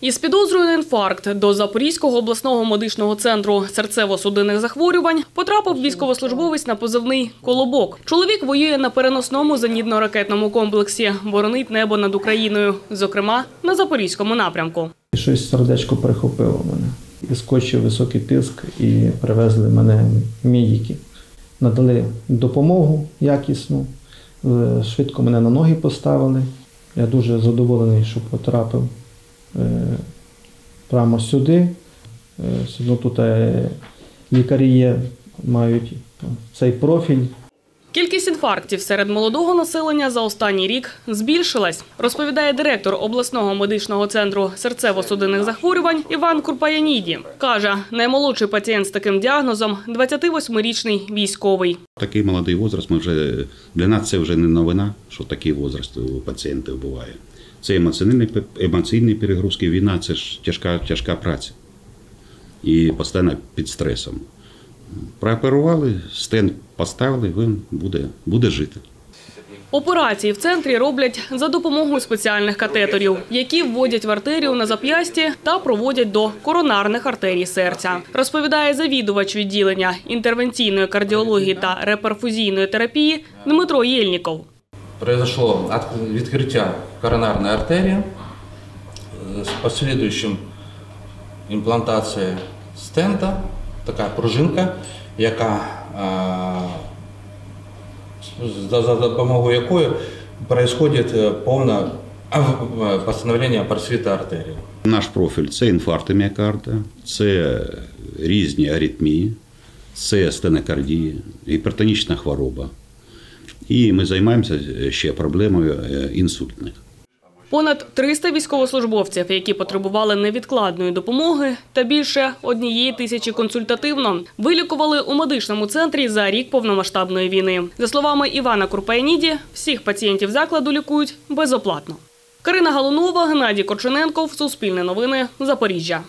Із підозрою на інфаркт до Запорізького обласного медичного центру серцево-судинних захворювань потрапив військовослужбовець на позивний «Колобок». Чоловік воює на переносному зенітно-ракетному комплексі, боронить небо над Україною, зокрема на Запорізькому напрямку. Щось сердечко перехопило мене. І скочив високий тиск і привезли мене медики. Надали допомогу якісну, е, швидко мене на ноги поставили. Я дуже задоволений, що потрапив прямо сюди. Е, все одно тут е, лікарі є, мають цей профіль. Кількість інфарктів серед молодого населення за останній рік збільшилась, розповідає директор обласного медичного центру серцево-судинних захворювань Іван Курпаяніді. Каже, наймолодший пацієнт з таким діагнозом – 28-річний військовий. Такий молодий возраст, ми вже для нас це вже не новина, що такий возраст у пацієнтів буває. Це емоційні, перегрузки, війна це ж тяжка, тяжка праця. І постійно під стресом. Прооперували, стенд поставили, він буде, буде жити. Операції в центрі роблять за допомогою спеціальних катеторів, які вводять в артерію на зап'ясті та проводять до коронарних артерій серця. Розповідає завідувач відділення інтервенційної кардіології та реперфузійної терапії Дмитро Єльніков. Произошло от- відкриття коронарної артерії з послідуючим імплантацією стента, така пружинка, яка е, за, допомогою якої відбувається повне е, постановлення просвіта артерії. Наш профіль це інфаркти міокарда, це різні аритмії, це стенокардія, гіпертонічна хвороба. І ми займаємося ще проблемою е, інсультних. Понад 300 військовослужбовців, які потребували невідкладної допомоги, та більше однієї тисячі консультативно вилікували у медичному центрі за рік повномасштабної війни. За словами Івана Курпайніді, всіх пацієнтів закладу лікують безоплатно. Карина Галунова, Геннадій Корчененков, Суспільне новини, Запоріжжя.